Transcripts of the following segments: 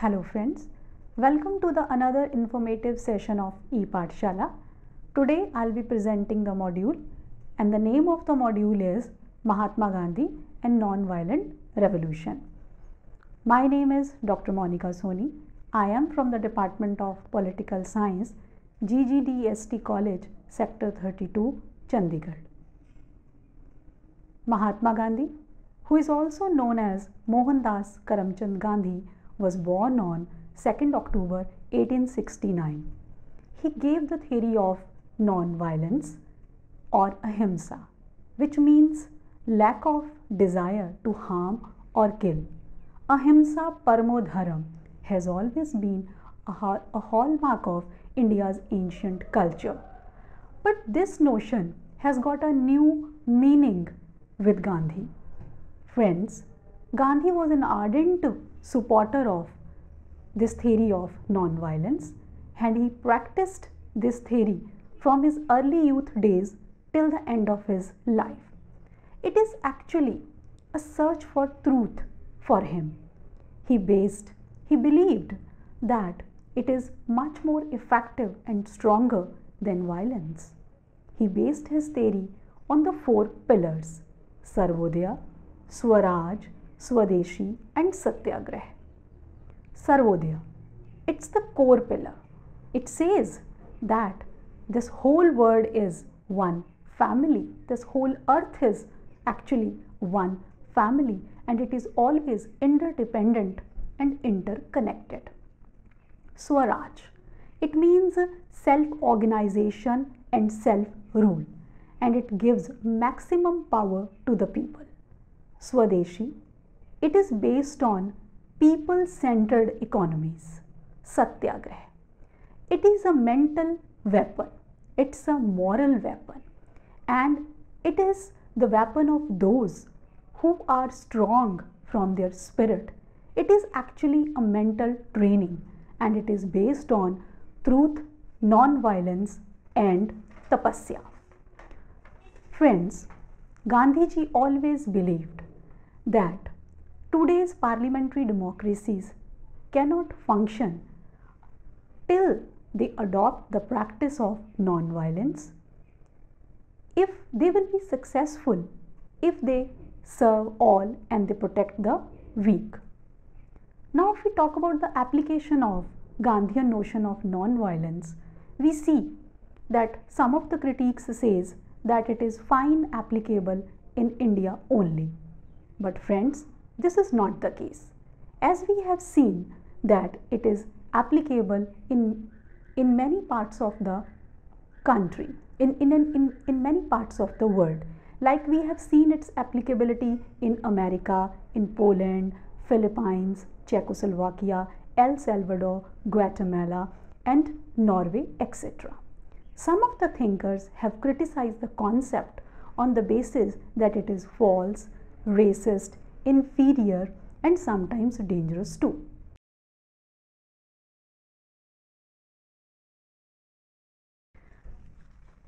Hello friends, welcome to the another informative session of ePathshala. Today I'll be presenting the module and the name of the module is Mahatma Gandhi and Non-Violent Revolution. My name is Dr. Monica Soni. I am from the Department of Political Science, GGDSD College, Sector 32, Chandigarh. Mahatma Gandhi, who is also known as Mohandas Karamchand Gandhi, was born on 2nd October 1869. He gave the theory of non-violence or ahimsa, which means lack of desire to harm or kill. Ahimsa Parmo Dharam has always been a hallmark of India's ancient culture. But this notion has got a new meaning with Gandhi. Friends, Gandhi was an ardent supporter of this theory of non-violence and he practiced this theory from his early youth days till the end of his life. It is actually a search for truth for him. He based, he believed that it is much more effective and stronger than violence. He based his theory on the four pillars Sarvodaya, Swaraj, Swadeshi, and Satyagrah. Sarvodaya. It's the core pillar. It says that this whole world is one family. This whole earth is actually one family and it is always interdependent and interconnected. Swaraj. It means self organization and self rule and it gives maximum power to the people. Swadeshi. It is based on people centered economies. Satyagrah. It is a mental weapon, it's a moral weapon, and it is the weapon of those who are strong from their spirit. It is actually a mental training and it is based on truth, non violence, and tapasya. Friends, Gandhiji always believed that today's parliamentary democracies cannot function till they adopt the practice of non-violence if they will be successful if they serve all and they protect the weak. Now if we talk about the application of Gandhian notion of non-violence, we see that some of the critiques says that it is fine applicable in India only. But friends, this is not the case. As we have seen that it is applicable in, in many parts of the country, in, in, in, in many parts of the world. Like we have seen its applicability in America, in Poland, Philippines, Czechoslovakia, El Salvador, Guatemala, and Norway, etc. Some of the thinkers have criticized the concept on the basis that it is false, racist, inferior, and sometimes dangerous too.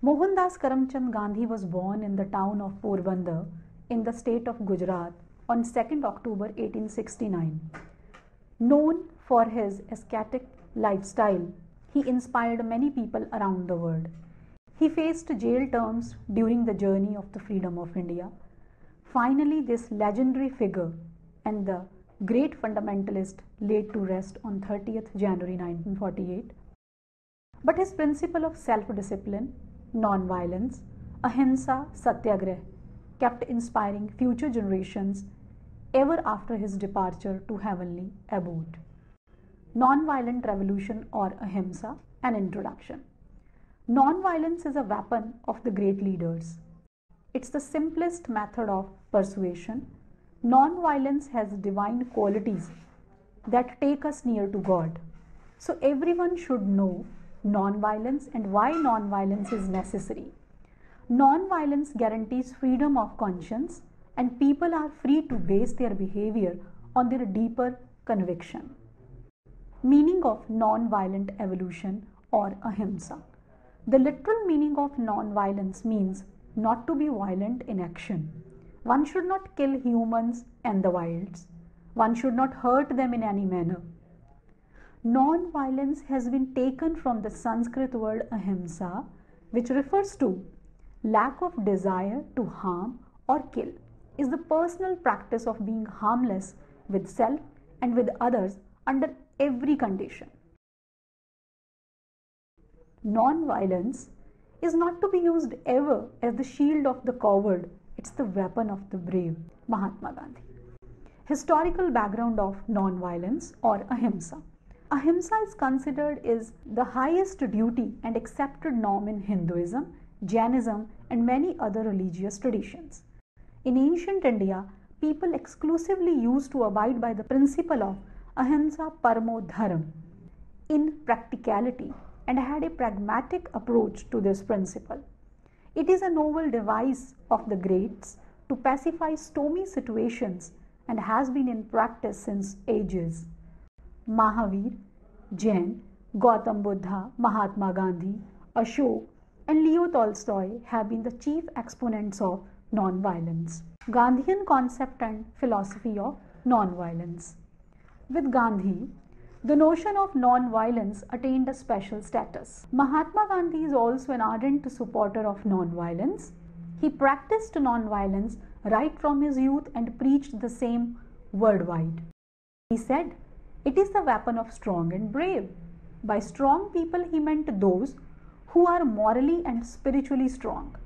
Mohandas Karamchand Gandhi was born in the town of Porbandar in the state of Gujarat on 2nd October 1869. Known for his ascetic lifestyle, he inspired many people around the world. He faced jail terms during the journey of the freedom of India. Finally, this legendary figure and the great fundamentalist laid to rest on 30th January 1948. But his principle of self discipline non-violence, ahimsa, satyagraha kept inspiring future generations ever after his departure to heavenly abode. Non-violent revolution or ahimsa, an introduction. Non-violence is a weapon of the great leaders. It's the simplest method of persuasion. Non-violence has divine qualities that take us near to God. So everyone should know non-violence and why non-violence is necessary. Non-violence guarantees freedom of conscience and people are free to base their behavior on their deeper conviction. Meaning of non-violent evolution or ahimsa. The literal meaning of non-violence means not to be violent in action. One should not kill humans and the wilds. One should not hurt them in any manner. non violence has been taken from the Sanskrit word ahimsa, which refers to lack of desire to harm or kill, is the personal practice of being harmless with self and with others under every condition. Non violence is not to be used ever as the shield of the coward, it's the weapon of the brave. Mahatma Gandhi. Historical background of non violence or ahimsa. Ahimsa is considered is the highest duty and accepted norm in Hinduism, Jainism, and many other religious traditions. In ancient India, people exclusively used to abide by the principle of ahimsa paramo dharam in practicality and had a pragmatic approach to this principle. It is a novel device of the greats to pacify stormy situations and has been in practice since ages. Mahavir, Jain, Gautam Buddha, Mahatma Gandhi, Ashok, and Leo Tolstoy have been the chief exponents of non-violence. Gandhian concept and philosophy of non-violence. With Gandhi, the notion of non-violence attained a special status. Mahatma Gandhi is also an ardent supporter of non-violence. He practiced non-violence right from his youth and preached the same worldwide. He said, It is the weapon of strong and brave. By strong people, he meant those who are morally and spiritually strong.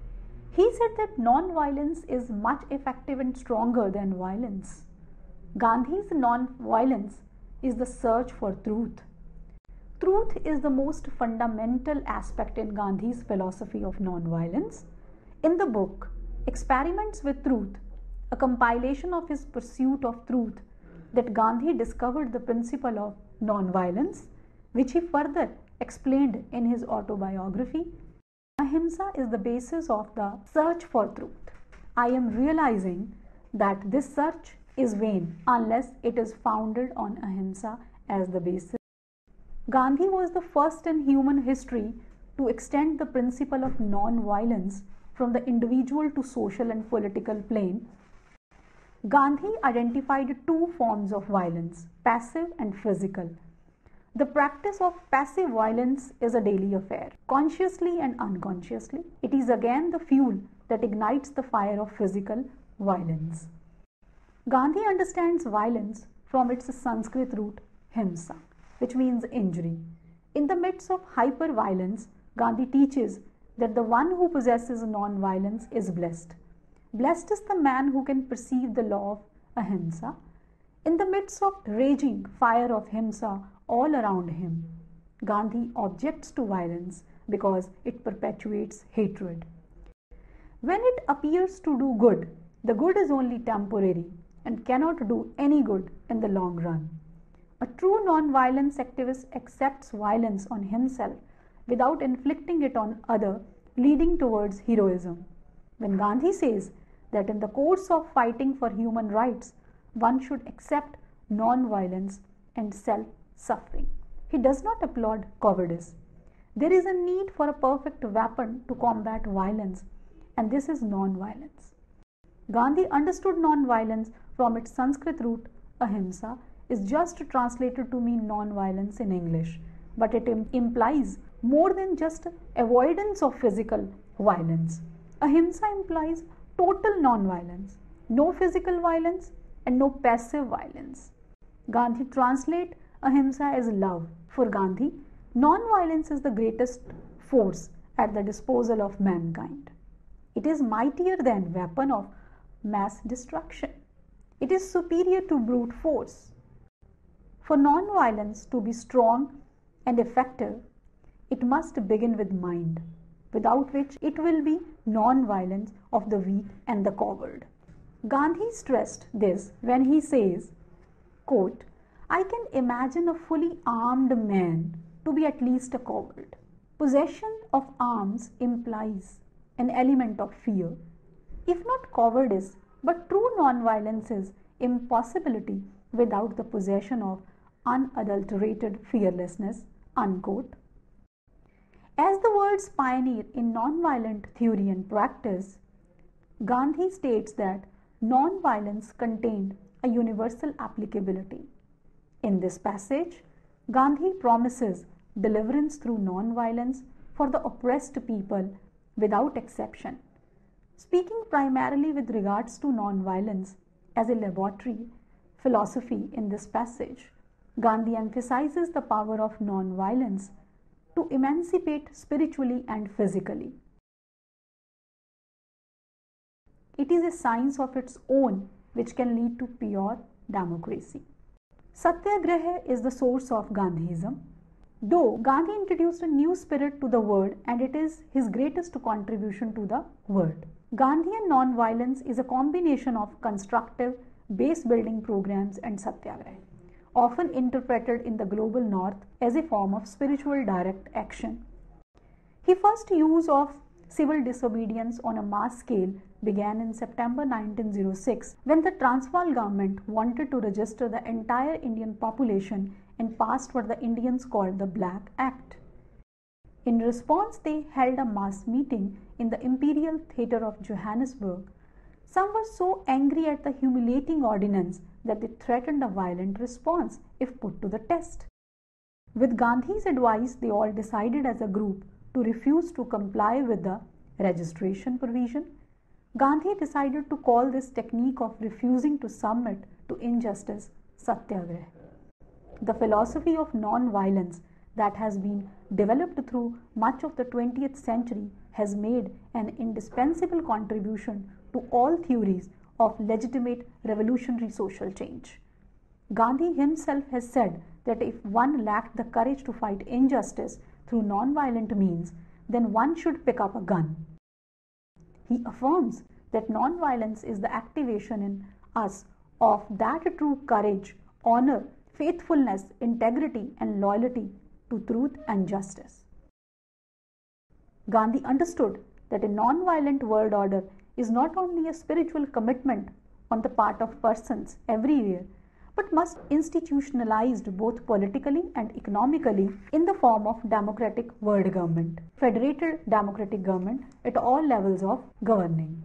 He said that non violence is much effective and stronger than violence. Gandhi's non violence is the search for truth. Truth is the most fundamental aspect in Gandhi's philosophy of non violence. In the book Experiments with Truth, a compilation of his pursuit of truth, that Gandhi discovered the principle of non violence, which he further explained in his autobiography Ahimsa is the basis of the search for truth. I am realizing that this search is vain unless it is founded on ahimsa as the basis. Gandhi was the first in human history to extend the principle of non violence from the individual to social and political plane. Gandhi identified two forms of violence passive and physical. The practice of passive violence is a daily affair, consciously and unconsciously. It is again the fuel that ignites the fire of physical violence. Gandhi understands violence from its Sanskrit root himsa, which means injury. In the midst of hyper violence, Gandhi teaches that the one who possesses non violence is blessed. Blessed is the man who can perceive the law of ahimsa. In the midst of raging fire of himsa all around him. Gandhi objects to violence because it perpetuates hatred. When it appears to do good, the good is only temporary and cannot do any good in the long run. A true non-violence activist accepts violence on himself without inflicting it on other, leading towards heroism. When Gandhi says that in the course of fighting for human rights, one should accept non-violence and self suffering. He does not applaud cowardice. There is a need for a perfect weapon to combat violence, and this is non violence. Gandhi understood non violence from its Sanskrit root ahimsa, is just translated to mean non violence in English, but it Im- implies more than just avoidance of physical violence. Ahimsa implies total non violence, no physical violence, and no passive violence. Gandhi translate ahimsa as love. For Gandhi, non violence is the greatest force at the disposal of mankind. It is mightier than weapon of mass destruction. It is superior to brute force. For non violence to be strong and effective, it must begin with mind, without which it will be non violence of the weak and the coward. Gandhi stressed this when he says, quote, I can imagine a fully armed man to be at least a coward. Possession of arms implies an element of fear, if not cowardice, but true non-violence is impossibility without the possession of unadulterated fearlessness. Unquote. As the world's pioneer in non-violent theory and practice, Gandhi states that non-violence contained a universal applicability. In this passage, Gandhi promises deliverance through non violence for the oppressed people without exception. Speaking primarily with regards to non violence as a laboratory philosophy in this passage, Gandhi emphasizes the power of non violence to emancipate spiritually and physically. It is a science of its own which can lead to pure democracy. Satyagraha is the source of Gandhism. Though Gandhi introduced a new spirit to the word and it is his greatest contribution to the world. Gandhian non-violence is a combination of constructive base building programs and satyagraha, often interpreted in the global north as a form of spiritual direct action. His first use of civil disobedience on a mass scale began in September 1906 when the Transvaal government wanted to register the entire Indian population and passed what the Indians called the Black Act. In response, they held a mass meeting in the Imperial Theatre of Johannesburg. Some were so angry at the humiliating ordinance that they threatened a violent response if put to the test. With Gandhi's advice, they all decided as a group to refuse to comply with the registration provision Gandhi decided to call this technique of refusing to submit to injustice satyagraha. The philosophy of non-violence that has been developed through much of the 20th century has made an indispensable contribution to all theories of legitimate revolutionary social change. Gandhi himself has said that if one lacked the courage to fight injustice through non-violent means, then one should pick up a gun. He affirms that non-violence is the activation in us of that true courage, honor, faithfulness, integrity, and loyalty to truth and justice. Gandhi understood that a non-violent world order is not only a spiritual commitment on the part of persons everywhere, but must institutionalized both politically and economically in the form of democratic world government, federated democratic government at all levels of governing.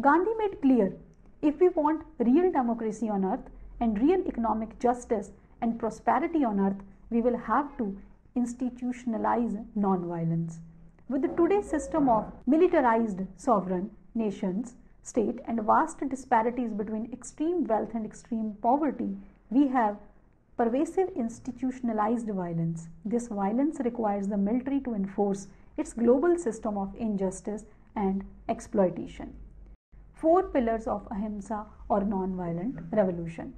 Gandhi made clear if we want real democracy on earth and real economic justice and prosperity on earth, we will have to institutionalize non-violence. With the today's system of militarized sovereign nations, state and vast disparities between extreme wealth and extreme poverty, we have pervasive institutionalized violence. This violence requires the military to enforce its global system of injustice and exploitation. Four pillars of ahimsa or non-violent revolution.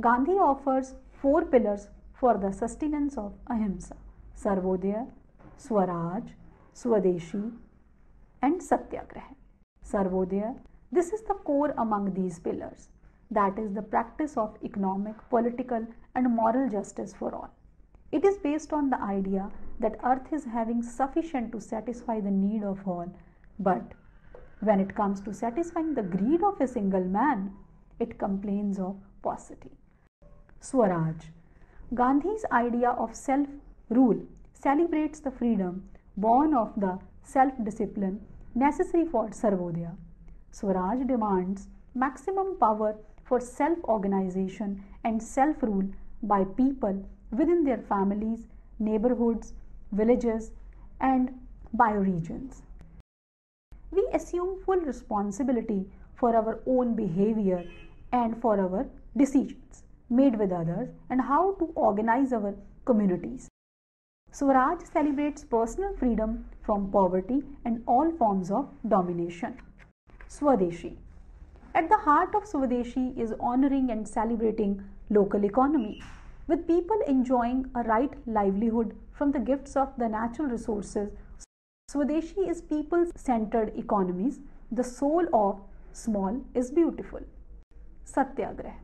Gandhi offers four pillars for the sustenance of ahimsa Sarvodaya, Swaraj, Swadeshi, and Satyagraha. Sarvodaya this is the core among these pillars. That is the practice of economic, political, and moral justice for all. It is based on the idea that earth is having sufficient to satisfy the need of all, but when it comes to satisfying the greed of a single man, it complains of paucity. Swaraj Gandhi's idea of self rule celebrates the freedom born of the self discipline necessary for Sarvodaya. Swaraj demands maximum power for self organization and self rule by people within their families, neighborhoods, villages, and bioregions. We assume full responsibility for our own behavior and for our decisions made with others and how to organize our communities. Swaraj celebrates personal freedom from poverty and all forms of domination. Swadeshi. At the heart of Swadeshi is honoring and celebrating local economy. With people enjoying a right livelihood from the gifts of the natural resources, Swadeshi is people centered economies. The soul of small is beautiful. Satyagraha.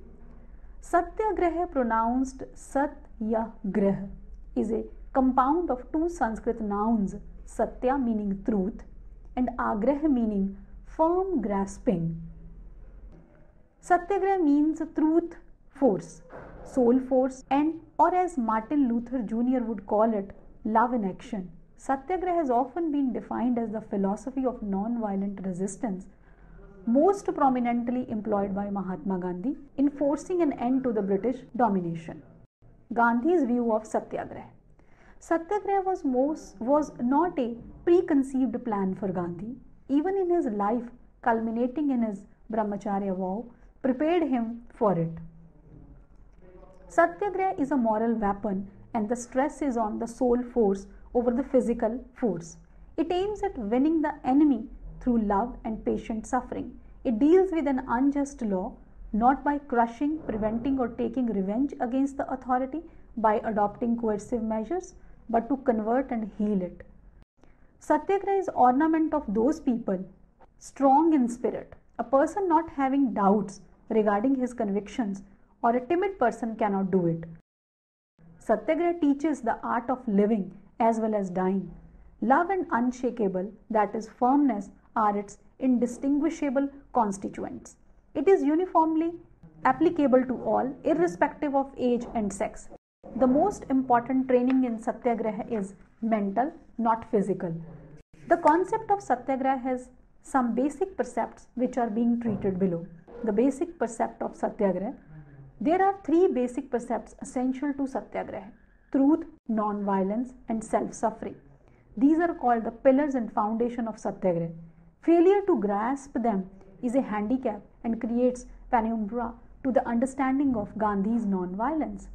Satyagraha, pronounced Satyagrah, is a compound of two Sanskrit nouns, Satya meaning truth and Agraha meaning firm grasping. Satyagraha means truth force, soul force, and or as Martin Luther Jr. would call it, love in action. Satyagraha has often been defined as the philosophy of non-violent resistance, most prominently employed by Mahatma Gandhi in forcing an end to the British domination. Gandhi's view of Satyagraha. Satyagraha was, most, was not a preconceived plan for Gandhi. Even in his life, culminating in his Brahmacharya vow, prepared him for it. Satyagraha is a moral weapon and the stress is on the soul force over the physical force. It aims at winning the enemy through love and patient suffering. It deals with an unjust law not by crushing, preventing, or taking revenge against the authority by adopting coercive measures, but to convert and heal it. Satyagraha is ornament of those people strong in spirit. A person not having doubts regarding his convictions or a timid person cannot do it. Satyagraha teaches the art of living as well as dying. Love and unshakable, that is, firmness, are its indistinguishable constituents. It is uniformly applicable to all, irrespective of age and sex. The most important training in Satyagraha is mental, not physical. The concept of Satyagraha has some basic precepts which are being treated below. The basic precept of Satyagraha. There are three basic precepts essential to Satyagraha truth, non violence, and self suffering. These are called the pillars and foundation of Satyagraha. Failure to grasp them is a handicap and creates penumbra to the understanding of Gandhi's non violence.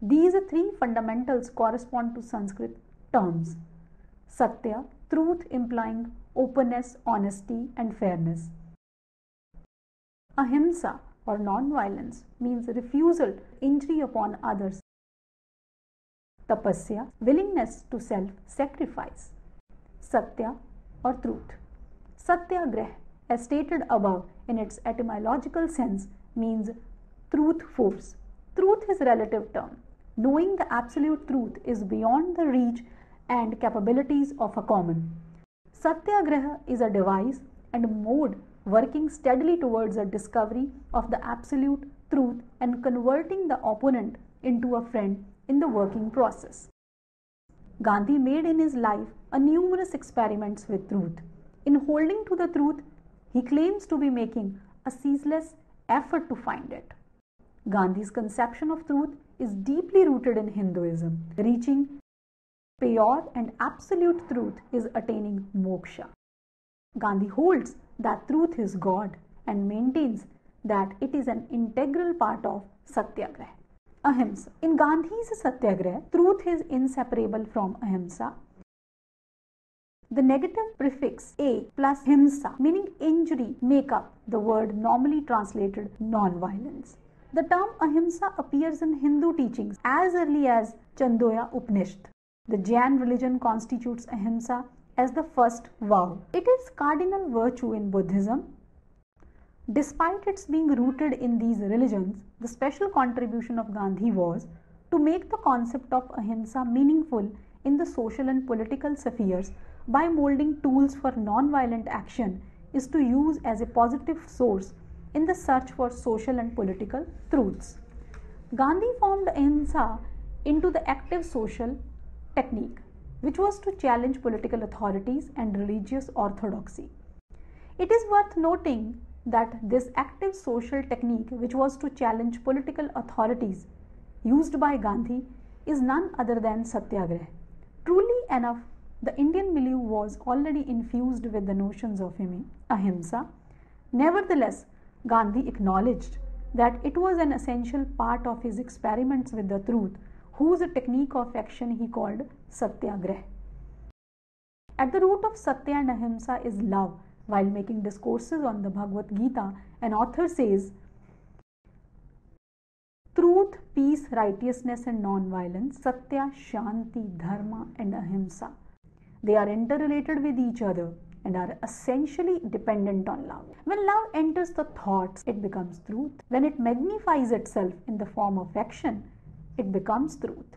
These three fundamentals correspond to Sanskrit terms Satya, truth implying openness, honesty, and fairness. Ahimsa or non violence means refusal injury upon others. Tapasya, willingness to self sacrifice. Satya or truth. Satyagrah, as stated above in its etymological sense, means truth force. Truth is a relative term. Knowing the absolute truth is beyond the reach and capabilities of a common. Satyagraha is a device and mode working steadily towards a discovery of the absolute truth and converting the opponent into a friend in the working process. Gandhi made in his life a numerous experiments with truth. In holding to the truth, he claims to be making a ceaseless effort to find it. Gandhi's conception of truth is deeply rooted in Hinduism. Reaching pure and absolute truth is attaining moksha. Gandhi holds that truth is God and maintains that it is an integral part of Satyagraha. Ahimsa. In Gandhi's Satyagraha, truth is inseparable from Ahimsa. The negative prefix a plus himsa, meaning injury, make up the word normally translated non-violence. The term ahimsa appears in Hindu teachings as early as Chandogya Upanishad. The Jain religion constitutes ahimsa as the first vow. It is cardinal virtue in Buddhism. Despite its being rooted in these religions, the special contribution of Gandhi was to make the concept of ahimsa meaningful in the social and political spheres by molding tools for non-violent action is to use as a positive source in the search for social and political truths. Gandhi formed ahimsa into the active social technique, which was to challenge political authorities and religious orthodoxy. It is worth noting that this active social technique, which was to challenge political authorities used by Gandhi, is none other than Satyagraha. Truly enough, the Indian milieu was already infused with the notions of ahimsa. Nevertheless, Gandhi acknowledged that it was an essential part of his experiments with the truth whose technique of action he called Satyagrah. At the root of Satya and Ahimsa is love. While making discourses on the Bhagavad Gita, an author says, Truth, peace, righteousness, and non-violence, Satya, Shanti, Dharma, and Ahimsa. They are interrelated with each other and are essentially dependent on love. When love enters the thoughts, it becomes truth. When it magnifies itself in the form of action, it becomes truth.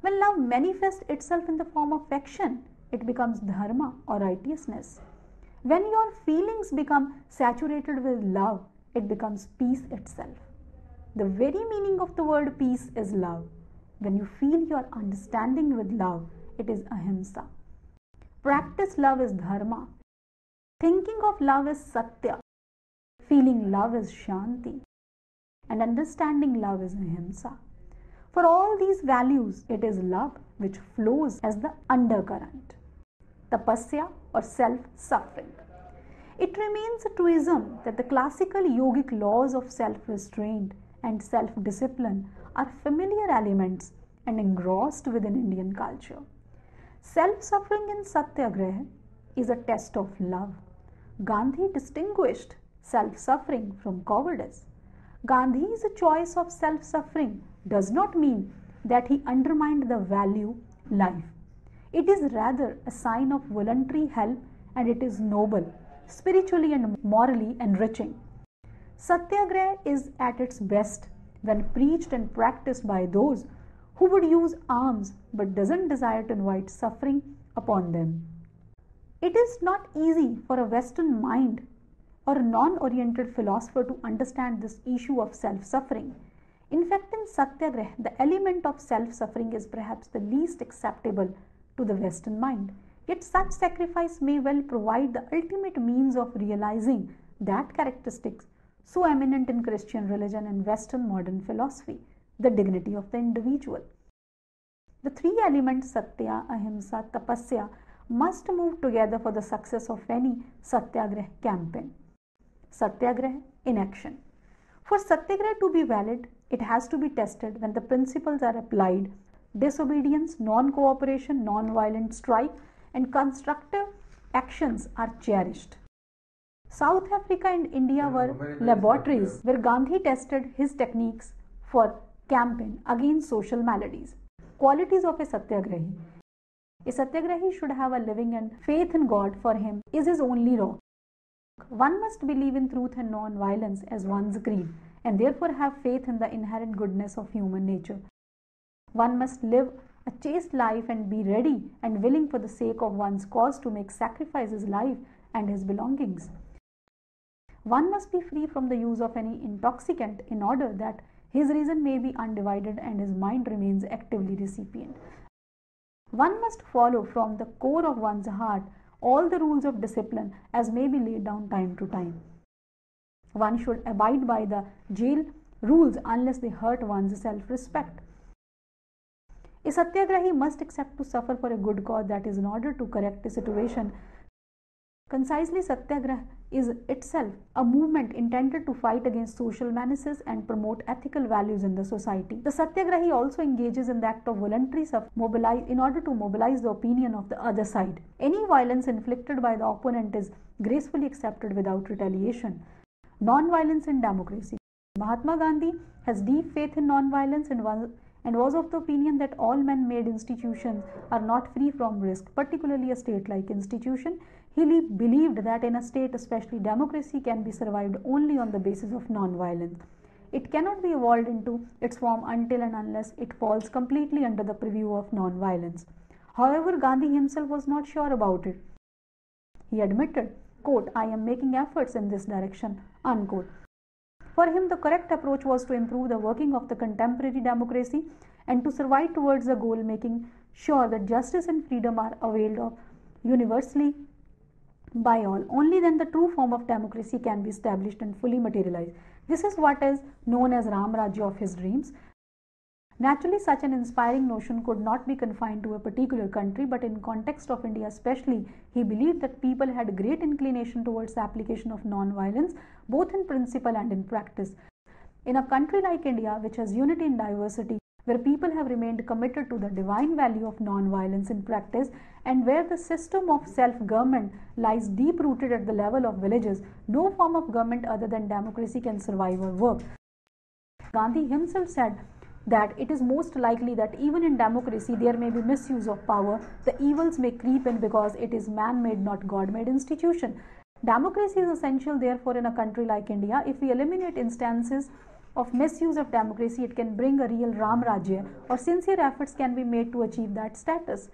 When love manifests itself in the form of action, it becomes dharma or righteousness. When your feelings become saturated with love, it becomes peace itself. The very meaning of the word peace is love. When you feel your understanding with love, it is ahimsa. Practice love is dharma. Thinking of love is satya. Feeling love is shanti. And understanding love is ahimsa. For all these values, it is love which flows as the undercurrent. Tapasya or self suffering. It remains a truism that the classical yogic laws of self restraint and self discipline are familiar elements and engrossed within Indian culture. Self suffering in Satyagraha is a test of love. Gandhi distinguished self suffering from cowardice. Gandhi's choice of self suffering does not mean that he undermined the value life. It is rather a sign of voluntary help and it is noble, spiritually and morally enriching. Satyagraha is at its best when preached and practiced by those who would use arms but doesn't desire to invite suffering upon them. It is not easy for a Western mind or a non oriented philosopher to understand this issue of self suffering. In fact, in Satyagrah, the element of self suffering is perhaps the least acceptable to the Western mind. Yet, such sacrifice may well provide the ultimate means of realizing that characteristics so eminent in Christian religion and Western modern philosophy the dignity of the individual. The three elements Satya, Ahimsa, Tapasya must move together for the success of any Satyagrah campaign. Satyagrah in action. For Satyagrah to be valid, it has to be tested when the principles are applied disobedience, non cooperation, non violent strike, and constructive actions are cherished. South Africa and India were laboratories where Gandhi tested his techniques for campaign against social maladies. Qualities of a Satyagrahi. A Satyagrahi should have a living and faith in God for him is his only rock. One must believe in truth and non violence as one's creed and therefore have faith in the inherent goodness of human nature. One must live a chaste life and be ready and willing for the sake of one's cause to make sacrifices life and his belongings. One must be free from the use of any intoxicant in order that his reason may be undivided and his mind remains actively recipient. One must follow from the core of one's heart all the rules of discipline as may be laid down time to time. One should abide by the jail rules unless they hurt one's self respect. A satyagrahi must accept to suffer for a good cause that is in order to correct a situation. Concisely, satyagraha is itself a movement intended to fight against social menaces and promote ethical values in the society. The satyagrahi also engages in the act of voluntary mobilize in order to mobilize the opinion of the other side. Any violence inflicted by the opponent is gracefully accepted without retaliation. Non-violence in democracy. Mahatma Gandhi has deep faith in non-violence and and was of the opinion that all man made institutions are not free from risk, particularly a state like institution. He believed that in a state, especially democracy, can be survived only on the basis of non violence. It cannot be evolved into its form until and unless it falls completely under the purview of non violence. However, Gandhi himself was not sure about it. He admitted, quote, I am making efforts in this direction, unquote. For him, the correct approach was to improve the working of the contemporary democracy and to survive towards the goal, making sure that justice and freedom are availed of universally by all. Only then the true form of democracy can be established and fully materialized. This is what is known as Ram Rajya of his dreams. Naturally, such an inspiring notion could not be confined to a particular country, but in context of India especially, he believed that people had great inclination towards the application of non-violence, both in principle and in practice. In a country like India, which has unity in diversity, where people have remained committed to the divine value of non-violence in practice, and where the system of self-government lies deep-rooted at the level of villages, no form of government other than democracy can survive or work. Gandhi himself said that it is most likely that even in democracy there may be misuse of power. The evils may creep in because it is man made, not God made institution. Democracy is essential, therefore, in a country like India. If we eliminate instances of misuse of democracy, it can bring a real Ram Rajya or sincere efforts can be made to achieve that status.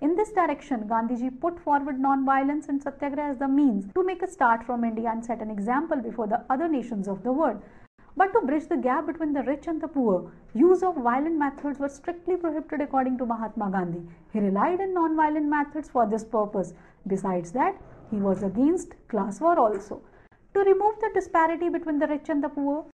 In this direction, Gandhiji put forward non-violence and satyagraha as the means to make a start from India and set an example before the other nations of the world. But to bridge the gap between the rich and the poor, use of violent methods were strictly prohibited according to Mahatma Gandhi. He relied on non-violent methods for this purpose. Besides that, he was against class war also. To remove the disparity between the rich and the poor,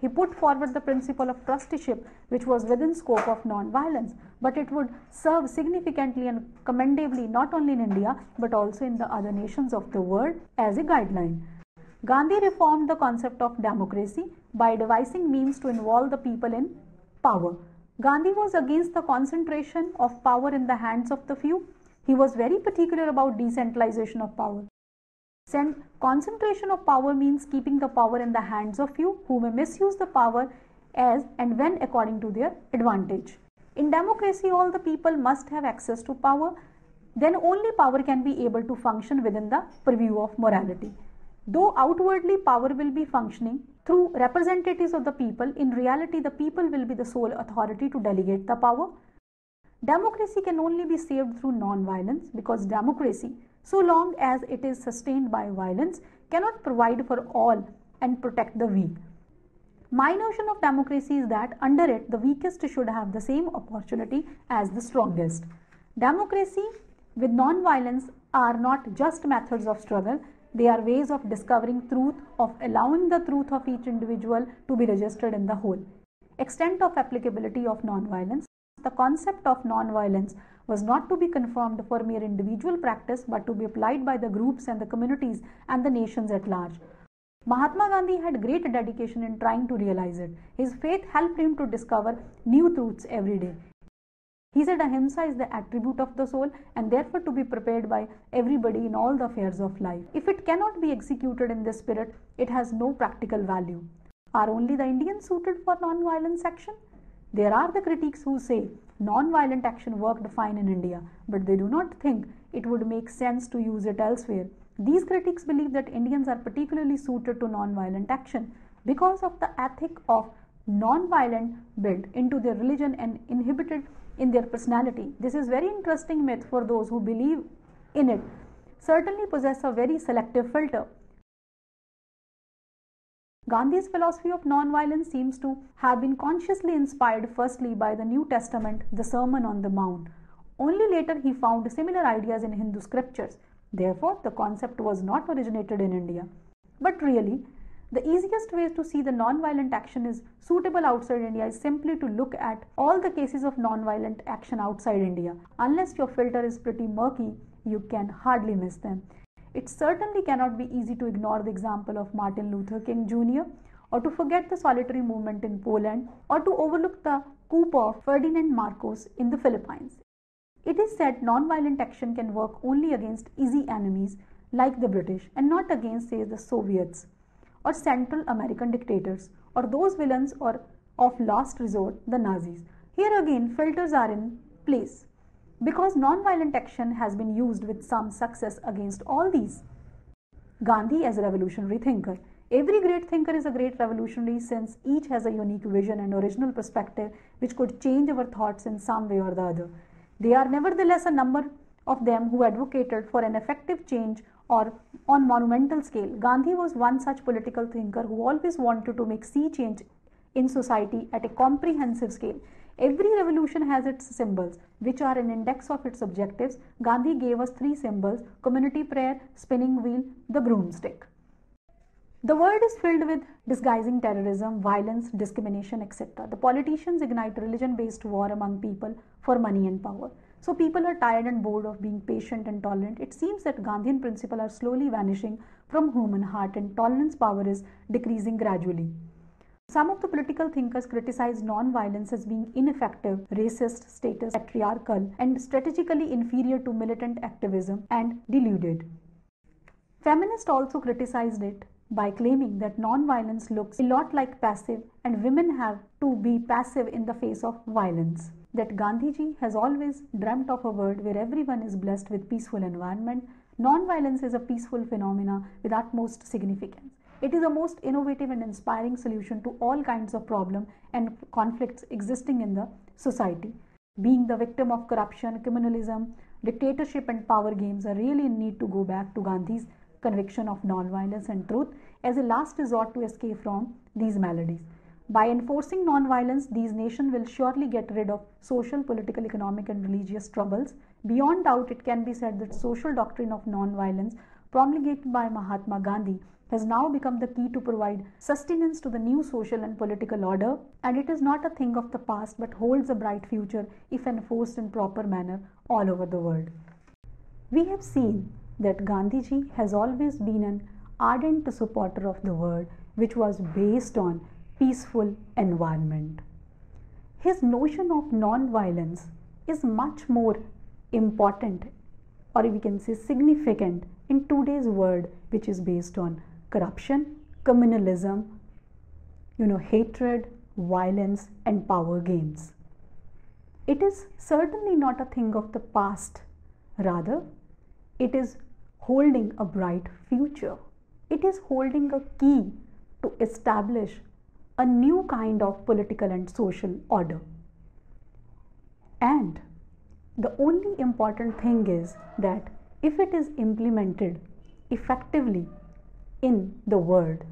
He put forward the principle of trusteeship, which was within scope of non-violence, but it would serve significantly and commendably not only in India but also in the other nations of the world as a guideline. Gandhi reformed the concept of democracy by devising means to involve the people in power. Gandhi was against the concentration of power in the hands of the few. He was very particular about decentralization of power. Concentration of power means keeping the power in the hands of few who may misuse the power as and when according to their advantage. In democracy, all the people must have access to power. Then only power can be able to function within the purview of morality. Though outwardly power will be functioning through representatives of the people, in reality the people will be the sole authority to delegate the power. Democracy can only be saved through non-violence because democracy, so long as it is sustained by violence, cannot provide for all and protect the weak. My notion of democracy is that under it, the weakest should have the same opportunity as the strongest. Democracy with non-violence are not just methods of struggle, they are ways of discovering truth, of allowing the truth of each individual to be registered in the whole. Extent of applicability of non-violence. The concept of non-violence was not to be confirmed for mere individual practice but to be applied by the groups and the communities and the nations at large. Mahatma Gandhi had great dedication in trying to realize it. His faith helped him to discover new truths every day. He said ahimsa is the attribute of the soul and therefore to be prepared by everybody in all the affairs of life. If it cannot be executed in this spirit, it has no practical value. Are only the Indians suited for non-violence action? There are the critics who say non-violent action worked fine in India, but they do not think it would make sense to use it elsewhere. These critics believe that Indians are particularly suited to non-violent action because of the ethic of non-violent built into their religion and inhibited in their personality. This is very interesting myth for those who believe in it. Certainly possess a very selective filter. Gandhi's philosophy of non-violence seems to have been consciously inspired firstly by the New Testament, the Sermon on the Mount. Only later he found similar ideas in Hindu scriptures. Therefore, the concept was not originated in India. But really, the easiest way to see the non-violent action is suitable outside India is simply to look at all the cases of non-violent action outside India. Unless your filter is pretty murky, you can hardly miss them. It certainly cannot be easy to ignore the example of Martin Luther King Jr. or to forget the solitary movement in Poland or to overlook the coup of Ferdinand Marcos in the Philippines. It is said non-violent action can work only against easy enemies like the British and not against say the Soviets or Central American dictators or those villains or of last resort, the Nazis. Here again, filters are in place because non-violent action has been used with some success against all these. Gandhi as a revolutionary thinker. Every great thinker is a great revolutionary since each has a unique vision and original perspective which could change our thoughts in some way or the other. There are nevertheless a number of them who advocated for an effective change or on monumental scale. Gandhi was one such political thinker who always wanted to make sea change in society at a comprehensive scale. Every revolution has its symbols, which are an index of its objectives. Gandhi gave us three symbols community prayer, spinning wheel, the broomstick. The world is filled with disguising terrorism, violence, discrimination, etc. The politicians ignite religion based war among people for money and power. So people are tired and bored of being patient and tolerant. It seems that Gandhian principles are slowly vanishing from human heart and tolerance power is decreasing gradually. Some of the political thinkers criticize non-violence as being ineffective, racist, status, patriarchal, and strategically inferior to militant activism and deluded. Feminists also criticized it by claiming that non-violence looks a lot like passive and women have to be passive in the face of violence that Gandhiji has always dreamt of a world where everyone is blessed with peaceful environment. Non-violence is a peaceful phenomena with utmost significance. It is a most innovative and inspiring solution to all kinds of problems and conflicts existing in the society. Being the victim of corruption, criminalism, dictatorship and power games are really in need to go back to Gandhi's conviction of non-violence and truth as a last resort to escape from these maladies. By enforcing non-violence, these nations will surely get rid of social, political, economic and religious troubles. Beyond doubt, it can be said that social doctrine of non-violence promulgated by Mahatma Gandhi, has now become the key to provide sustenance to the new social and political order, and it is not a thing of the past but holds a bright future if enforced in proper manner all over the world. We have seen that Gandhiji has always been an ardent supporter of the world which was based on peaceful environment. His notion of non-violence is much more important or we can say significant in today's world which is based on corruption, communalism, you know, hatred, violence, and power games. It is certainly not a thing of the past, rather, it is holding a bright future. It is holding a key to establish a new kind of political and social order. And the only important thing is that if it is implemented effectively in the world